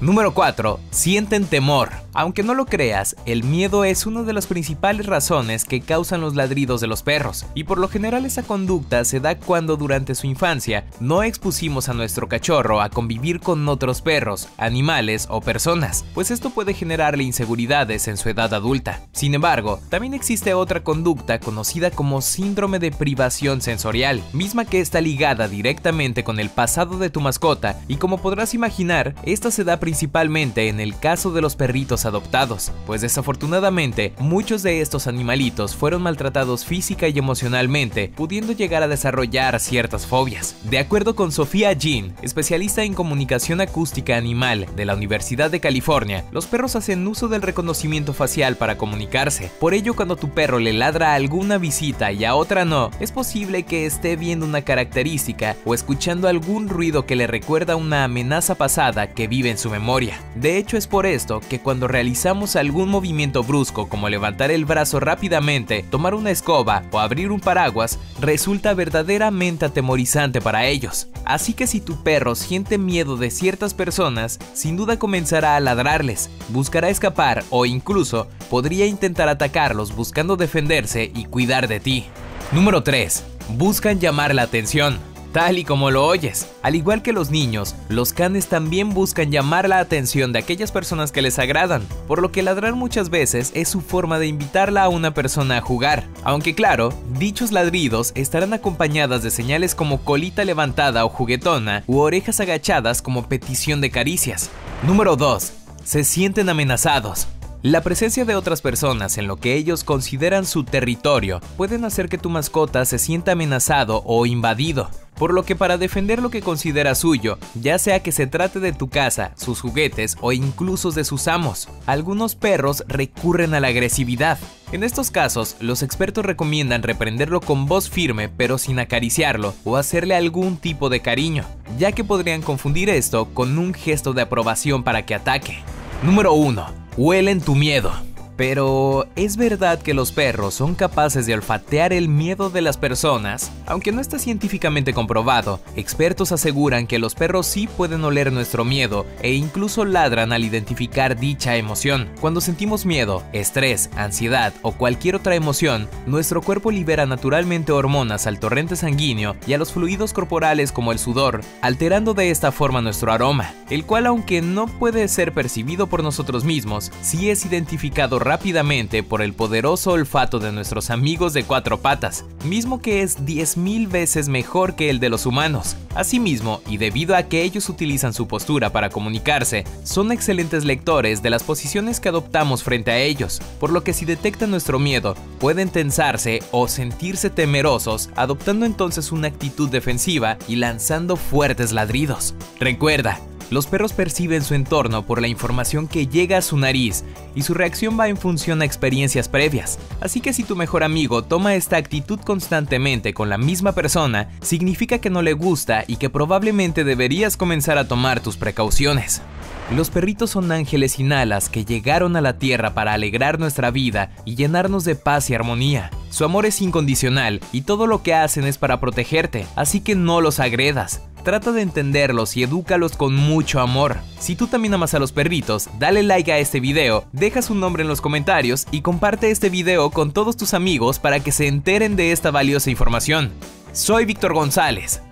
Número 4. Sienten temor. Aunque no lo creas, el miedo es una de las principales razones que causan los ladridos de los perros, y por lo general esa conducta se da cuando durante su infancia no expusimos a nuestro cachorro a convivir con otros perros, animales o personas, pues esto puede generarle inseguridades en su edad adulta. Sin embargo, también existe otra conducta conocida como síndrome de privación sensorial, misma que está ligada directamente con el pasado de tu mascota, y como podrás imaginar, esta se da principalmente en el caso de los perritos adoptados, pues desafortunadamente muchos de estos animalitos fueron maltratados física y emocionalmente, pudiendo llegar a desarrollar ciertas fobias. De acuerdo con Sofía Jean, especialista en comunicación acústica animal de la Universidad de California, los perros hacen uso del reconocimiento facial para comunicarse. Por ello, cuando tu perro le ladra a alguna visita y a otra no, es posible que esté viendo una característica o escuchando algún ruido que le recuerda una amenaza pasada que vive en su memoria. De hecho, es por esto que cuando realizamos algún movimiento brusco como levantar el brazo rápidamente, tomar una escoba o abrir un paraguas, resulta verdaderamente atemorizante para ellos. Así que si tu perro siente miedo de ciertas personas, sin duda comenzará a ladrarles, buscará escapar o incluso podría intentar atacarlos buscando defenderse y cuidar de ti. Número 3. Buscan llamar la atención tal y como lo oyes. Al igual que los niños, los canes también buscan llamar la atención de aquellas personas que les agradan, por lo que ladrar muchas veces es su forma de invitarla a una persona a jugar. Aunque claro, dichos ladridos estarán acompañadas de señales como colita levantada o juguetona u orejas agachadas como petición de caricias. Número 2. Se sienten amenazados. La presencia de otras personas en lo que ellos consideran su territorio pueden hacer que tu mascota se sienta amenazado o invadido por lo que para defender lo que considera suyo, ya sea que se trate de tu casa, sus juguetes o incluso de sus amos, algunos perros recurren a la agresividad. En estos casos, los expertos recomiendan reprenderlo con voz firme pero sin acariciarlo o hacerle algún tipo de cariño, ya que podrían confundir esto con un gesto de aprobación para que ataque. Número 1. Huelen tu miedo. Pero, ¿es verdad que los perros son capaces de olfatear el miedo de las personas? Aunque no está científicamente comprobado, expertos aseguran que los perros sí pueden oler nuestro miedo e incluso ladran al identificar dicha emoción. Cuando sentimos miedo, estrés, ansiedad o cualquier otra emoción, nuestro cuerpo libera naturalmente hormonas al torrente sanguíneo y a los fluidos corporales como el sudor, alterando de esta forma nuestro aroma, el cual aunque no puede ser percibido por nosotros mismos, sí es identificado rápidamente por el poderoso olfato de nuestros amigos de cuatro patas, mismo que es 10.000 veces mejor que el de los humanos. Asimismo, y debido a que ellos utilizan su postura para comunicarse, son excelentes lectores de las posiciones que adoptamos frente a ellos, por lo que si detectan nuestro miedo, pueden tensarse o sentirse temerosos, adoptando entonces una actitud defensiva y lanzando fuertes ladridos. Recuerda, los perros perciben su entorno por la información que llega a su nariz y su reacción va en función a experiencias previas. Así que si tu mejor amigo toma esta actitud constantemente con la misma persona, significa que no le gusta y que probablemente deberías comenzar a tomar tus precauciones. Los perritos son ángeles sin alas que llegaron a la tierra para alegrar nuestra vida y llenarnos de paz y armonía. Su amor es incondicional y todo lo que hacen es para protegerte, así que no los agredas. Trata de entenderlos y edúcalos con mucho amor. Si tú también amas a los perritos, dale like a este video, deja su nombre en los comentarios y comparte este video con todos tus amigos para que se enteren de esta valiosa información. Soy Víctor González.